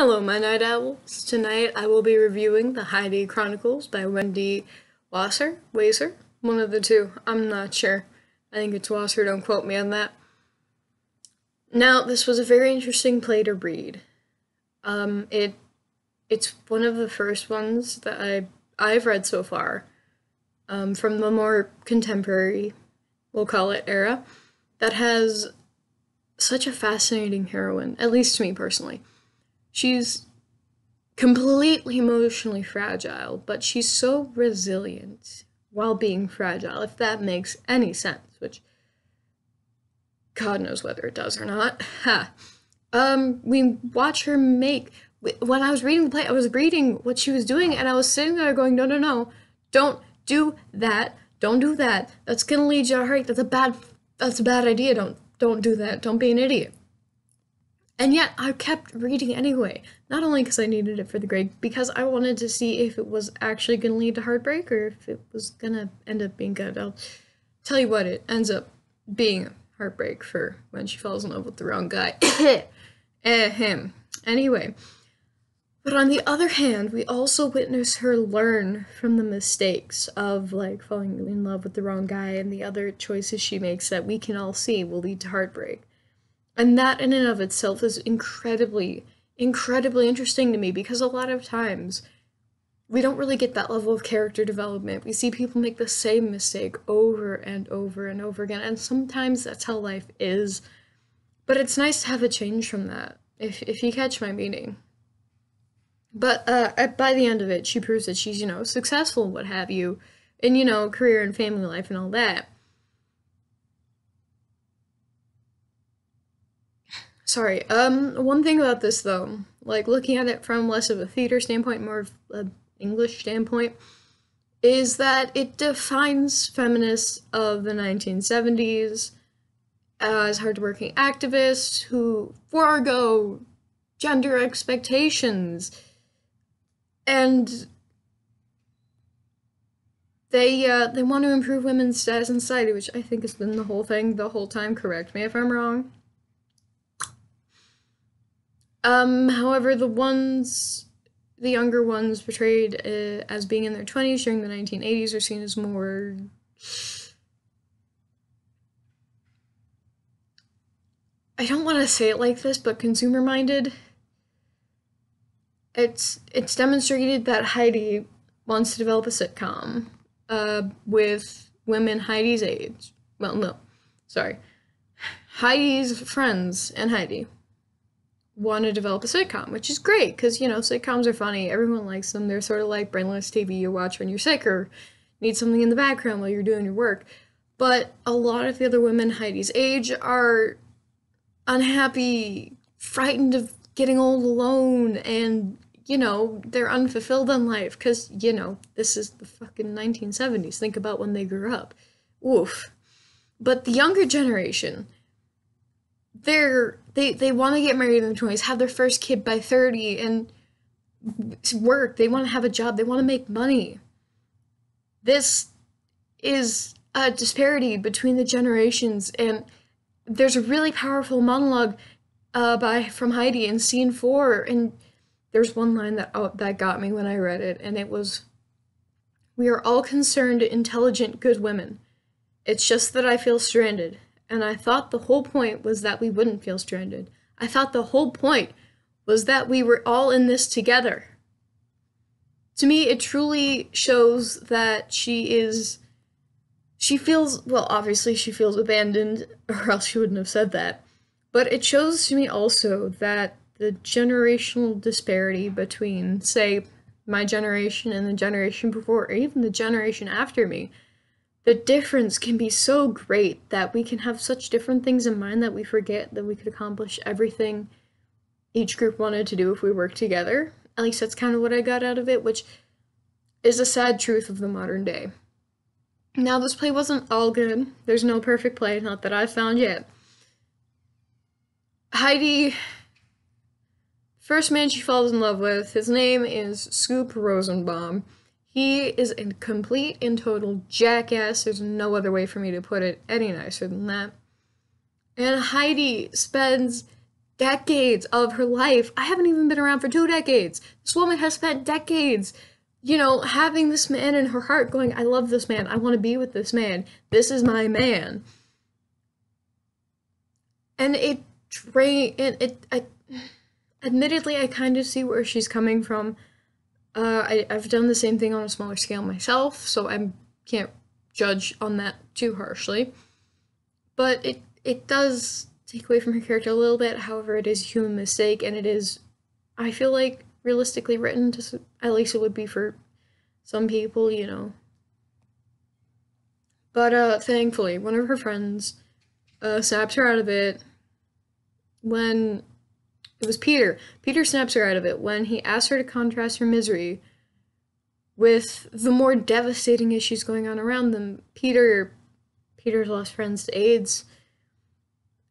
Hello, my night owls. Tonight I will be reviewing the Heidi Chronicles by Wendy Wasser, Waser, one of the two. I'm not sure. I think it's Wasser, don't quote me on that. Now, this was a very interesting play to read. Um, it it's one of the first ones that I I've read so far, um, from the more contemporary, we'll call it era, that has such a fascinating heroine, at least to me personally. She's completely emotionally fragile, but she's so resilient while being fragile, if that makes any sense, which God knows whether it does or not. Ha. Um, we watch her make. When I was reading the play, I was reading what she was doing, and I was sitting there going, "No, no, no! Don't do that! Don't do that! That's gonna lead you to hurt. That's a bad. That's a bad idea. Don't, don't do that. Don't be an idiot." And yet I kept reading anyway, not only because I needed it for the grade, because I wanted to see if it was actually going to lead to heartbreak or if it was going to end up being good. I'll tell you what, it ends up being heartbreak for when she falls in love with the wrong guy. Eh, Ahem. Anyway, but on the other hand, we also witness her learn from the mistakes of like falling in love with the wrong guy and the other choices she makes that we can all see will lead to heartbreak. And that in and of itself is incredibly, incredibly interesting to me because a lot of times we don't really get that level of character development. We see people make the same mistake over and over and over again, and sometimes that's how life is. But it's nice to have a change from that, if, if you catch my meaning. But uh, by the end of it, she proves that she's, you know, successful, what have you, in, you know, career and family life and all that. Sorry. Um, one thing about this though, like looking at it from less of a theater standpoint, more of an English standpoint, is that it defines feminists of the 1970s as hardworking activists who forego gender expectations and they uh, they want to improve women's status in society, which I think has been the whole thing the whole time. Correct me if I'm wrong. Um, however, the ones, the younger ones portrayed uh, as being in their 20s during the 1980s are seen as more. I don't want to say it like this, but consumer minded. It's it's demonstrated that Heidi wants to develop a sitcom uh, with women Heidi's age. Well, no, sorry, Heidi's friends and Heidi want to develop a sitcom, which is great because, you know, sitcoms are funny. Everyone likes them. They're sort of like brainless TV you watch when you're sick or need something in the background while you're doing your work. But a lot of the other women Heidi's age are unhappy, frightened of getting old alone, and, you know, they're unfulfilled in life because, you know, this is the fucking 1970s. Think about when they grew up. Oof. But the younger generation, they're they they want to get married in their 20s have their first kid by 30 and work. They want to have a job. They want to make money. This is a disparity between the generations. And there's a really powerful monologue uh, by from Heidi in scene four. And there's one line that oh, that got me when I read it. And it was we are all concerned intelligent good women. It's just that I feel stranded and I thought the whole point was that we wouldn't feel stranded. I thought the whole point was that we were all in this together. To me, it truly shows that she is. She feels, well, obviously, she feels abandoned, or else she wouldn't have said that. But it shows to me also that the generational disparity between, say, my generation and the generation before, or even the generation after me, the difference can be so great that we can have such different things in mind that we forget that we could accomplish everything each group wanted to do if we worked together. At least that's kind of what I got out of it, which is a sad truth of the modern day. Now, this play wasn't all good. There's no perfect play, not that I've found yet. Heidi, first man she falls in love with, his name is Scoop Rosenbaum. He is a complete and total jackass. There's no other way for me to put it any nicer than that. And Heidi spends decades of her life. I haven't even been around for two decades. This woman has spent decades, you know, having this man in her heart going, I love this man. I want to be with this man. This is my man. And it drain it, it I admittedly I kind of see where she's coming from. Uh, I, I've done the same thing on a smaller scale myself, so I can't judge on that too harshly. But it it does take away from her character a little bit. However, it is a human mistake, and it is, I feel like, realistically written. To at least it would be for some people, you know. But uh, thankfully, one of her friends uh, snaps her out of it when it was Peter. Peter snaps her out of it when he asks her to contrast her misery with the more devastating issues going on around them. Peter, Peter's lost friends to AIDS,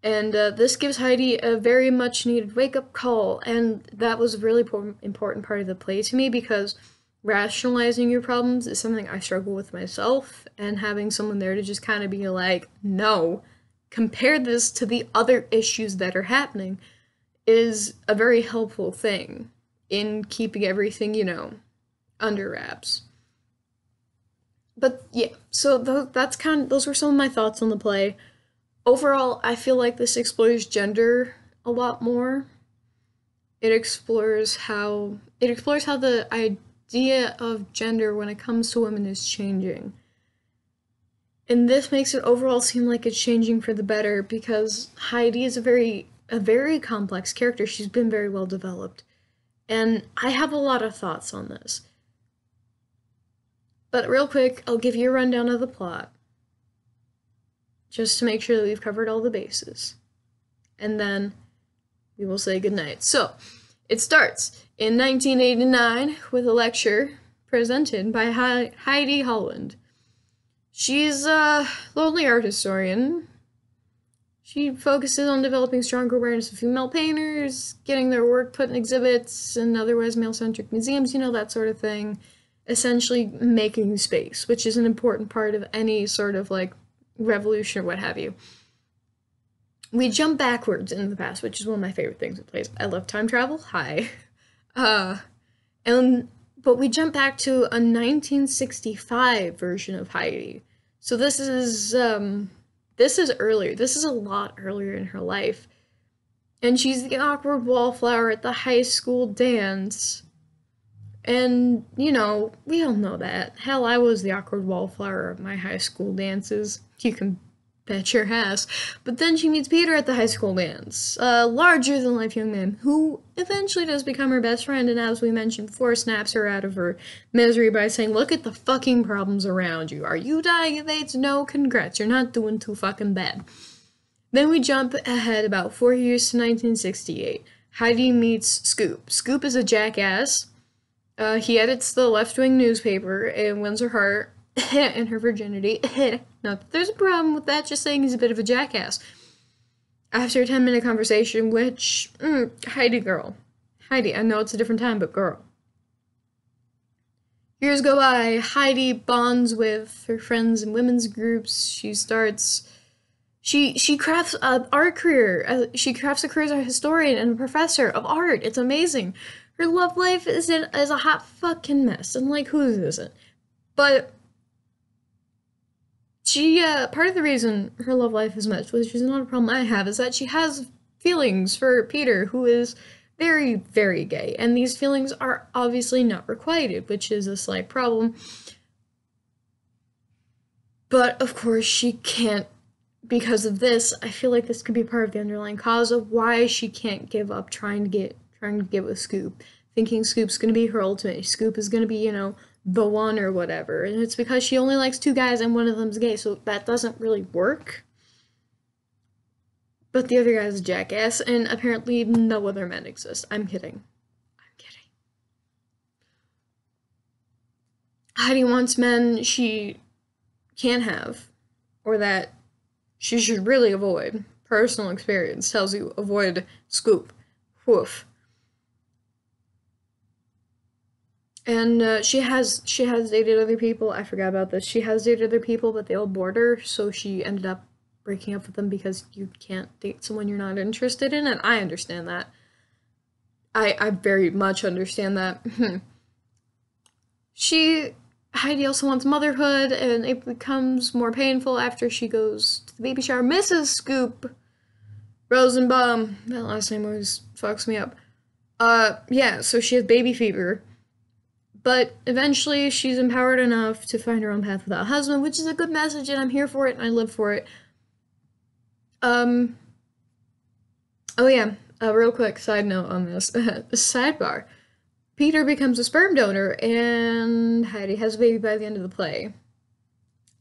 and uh, this gives Heidi a very much needed wake up call, and that was a really important part of the play to me because rationalizing your problems is something I struggle with myself, and having someone there to just kind of be like, no, compare this to the other issues that are happening is a very helpful thing in keeping everything, you know, under wraps. But yeah, so th- that's kind of those were some of my thoughts on the play. Overall, I feel like this explores gender a lot more. It explores how it explores how the idea of gender when it comes to women is changing. And this makes it overall seem like it's changing for the better because Heidi is a very a very complex character. She's been very well developed. And I have a lot of thoughts on this. But real quick, I'll give you a rundown of the plot. Just to make sure that we've covered all the bases. And then we will say goodnight. So, it starts in 1989 with a lecture presented by Heidi Holland. She's a lonely art historian she focuses on developing stronger awareness of female painters, getting their work put in exhibits and otherwise male centric museums, you know, that sort of thing. Essentially, making space, which is an important part of any sort of like revolution or what have you. We jump backwards in the past, which is one of my favorite things it plays. I love time travel. Hi. Uh, and but we jump back to a 1965 version of Heidi. So this is um this is earlier. This is a lot earlier in her life. And she's the awkward wallflower at the high school dance. And, you know, we all know that. Hell, I was the awkward wallflower at my high school dances. You can Bet your ass. But then she meets Peter at the high school dance, a larger than life young man who eventually does become her best friend, and as we mentioned before, snaps her out of her misery by saying, Look at the fucking problems around you. Are you dying of AIDS? No, congrats, you're not doing too fucking bad. Then we jump ahead about four years to 1968. Heidi meets Scoop. Scoop is a jackass. Uh, he edits the left wing newspaper and wins her heart and her virginity. Not there's a problem with that, just saying he's a bit of a jackass. After a 10 minute conversation, which, mm, Heidi girl. Heidi, I know it's a different time, but girl. Years go by, Heidi bonds with her friends in women's groups. She starts. She she crafts an art career. Uh, she crafts a career as a historian and a professor of art. It's amazing. Her love life is in, is a hot fucking mess, and like whose isn't? But she uh, part of the reason her love life is much, which is not a problem I have, is that she has feelings for Peter, who is very, very gay, and these feelings are obviously not requited, which is a slight problem. But of course, she can't. Because of this, I feel like this could be part of the underlying cause of why she can't give up trying to get trying to get with Scoop, thinking Scoop's gonna be her ultimate. Scoop is gonna be, you know, the one or whatever. And it's because she only likes two guys and one of them's gay, so that doesn't really work. But the other guy's a jackass, and apparently no other men exist. I'm kidding. I'm kidding. Heidi wants men she can't have, or that she should really avoid. Personal experience tells you avoid scoop. Woof. And uh, she has she has dated other people. I forgot about this. She has dated other people, but they all bored her, so she ended up breaking up with them because you can't date someone you're not interested in, and I understand that. I I very much understand that. she Heidi also wants motherhood, and it becomes more painful after she goes to the baby shower. Mrs. Scoop Rosenbaum. That last name always fucks me up. Uh, yeah, so she has baby fever. But eventually she's empowered enough to find her own path without a husband, which is a good message, and I'm here for it and I live for it. Um, oh yeah, a real quick side note on this. Sidebar. Peter becomes a sperm donor, and Heidi has a baby by the end of the play.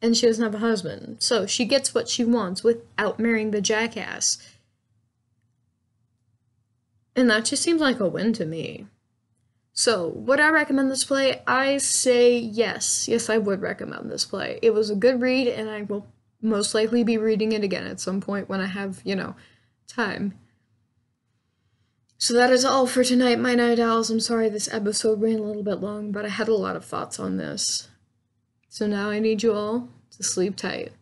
And she doesn't have a husband. So she gets what she wants without marrying the jackass. And that just seems like a win to me. So, would I recommend this play? I say yes. Yes, I would recommend this play. It was a good read, and I will most likely be reading it again at some point when I have, you know, time. So that is all for tonight, my night owls. I'm sorry this episode ran a little bit long, but I had a lot of thoughts on this. So now I need you all to sleep tight.